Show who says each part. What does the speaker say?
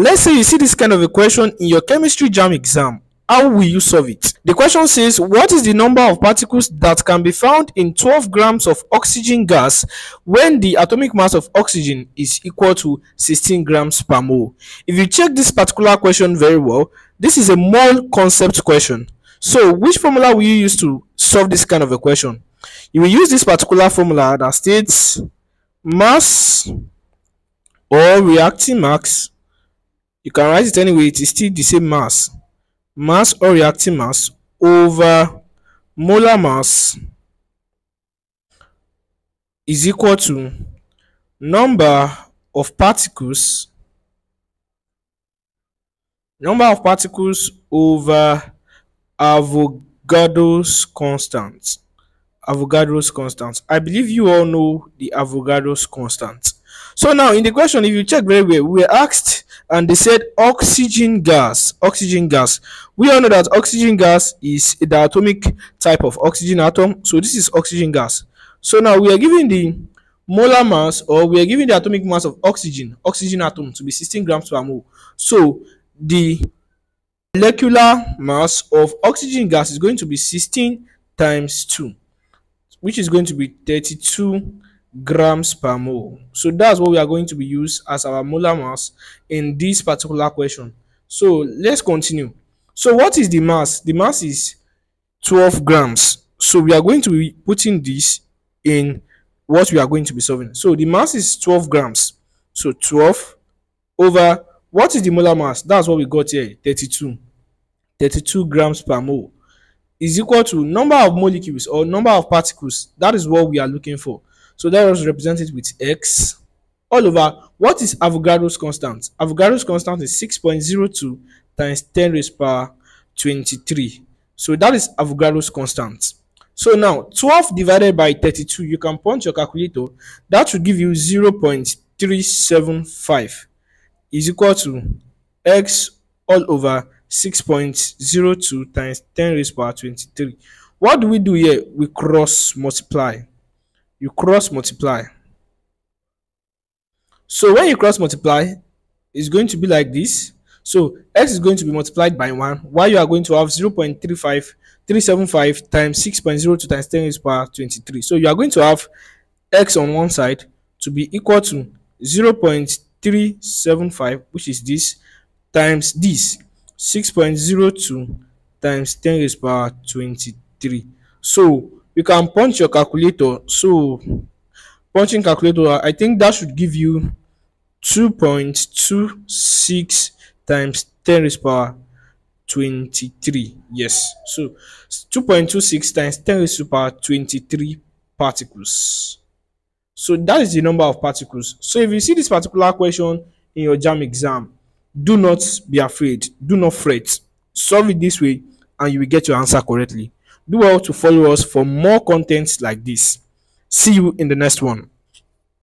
Speaker 1: Let's say you see this kind of a question in your chemistry JAMB exam. How will you solve it? The question says, what is the number of particles that can be found in 12 grams of oxygen gas when the atomic mass of oxygen is equal to 16 grams per mole? If you check this particular question very well, this is a mole concept question. So which formula will you use to solve this kind of a question? You will use this particular formula that states mass or reacting mass you can write it anyway it is still the same mass. Mass or reacting mass over molar mass is equal to number of particles number of particles over Avogadro's constant. Avogadro's constant. I believe you all know the Avogadro's constant. So now in the question if you check very well we were asked and they said oxygen gas oxygen gas. We all know that oxygen gas is a diatomic type of oxygen atom so this is oxygen gas. So now we are given the molar mass or we are given the atomic mass of oxygen oxygen atom to be 16 grams per mole. So the molecular mass of oxygen gas is going to be 16 times 2 which is going to be 32 grams per mole. So that's what we are going to be used as our molar mass in this particular question. So let's continue. So what is the mass? The mass is 12 grams. So we are going to be putting this in what we are going to be solving. So the mass is 12 grams. So 12 over what is the molar mass? That's what we got here 32. 32 grams per mole is equal to number of molecules or number of particles. That is what we are looking for. So that was represented with x all over what is Avogadro's constant? Avogadro's constant is 6.02 times 10 raised power 23. So that is Avogadro's constant. So now 12 divided by 32, you can punch your calculator. That will give you 0.375 is equal to x all over 6.02 times 10 raised power 23. What do we do here? We cross multiply you cross multiply. So when you cross multiply, it's going to be like this. So x is going to be multiplied by 1, while you are going to have 0 0.35375 times 6.02 times 10 raised power 23. So you are going to have x on one side to be equal to 0 0.375, which is this, times this, 6.02 times 10 raised power 23. So you can punch your calculator. So punching calculator i think that should give you 2.26 times 10 raised to the power 23 yes. So 2.26 times 10 raised to power 23 particles. So that is the number of particles. So if you see this particular question in your JAMB exam do not be afraid. Do not fret. Solve it this way and you will get your answer correctly do well to follow us for more contents like this. See you in the next one.